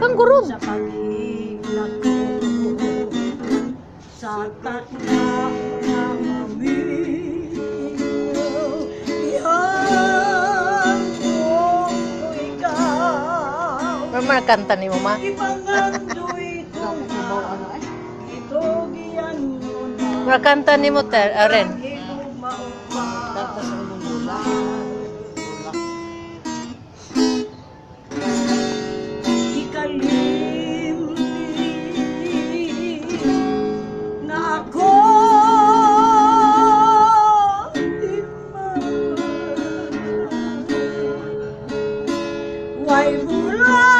Kanguru. Saatnya Mama kanta ni Mama. Mama kanta ni mo, Ren. I've loved.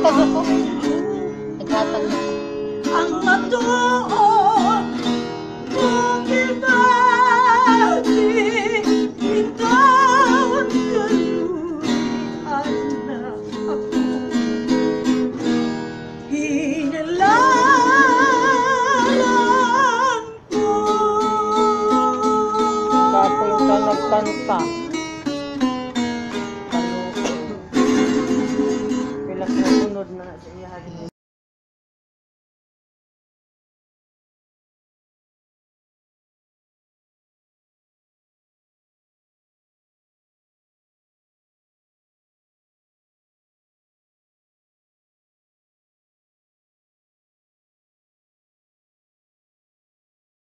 Naghatag ako. Naghatag ako. Ang matuon kung ibagi Itaon kayo anak 你们的经历还是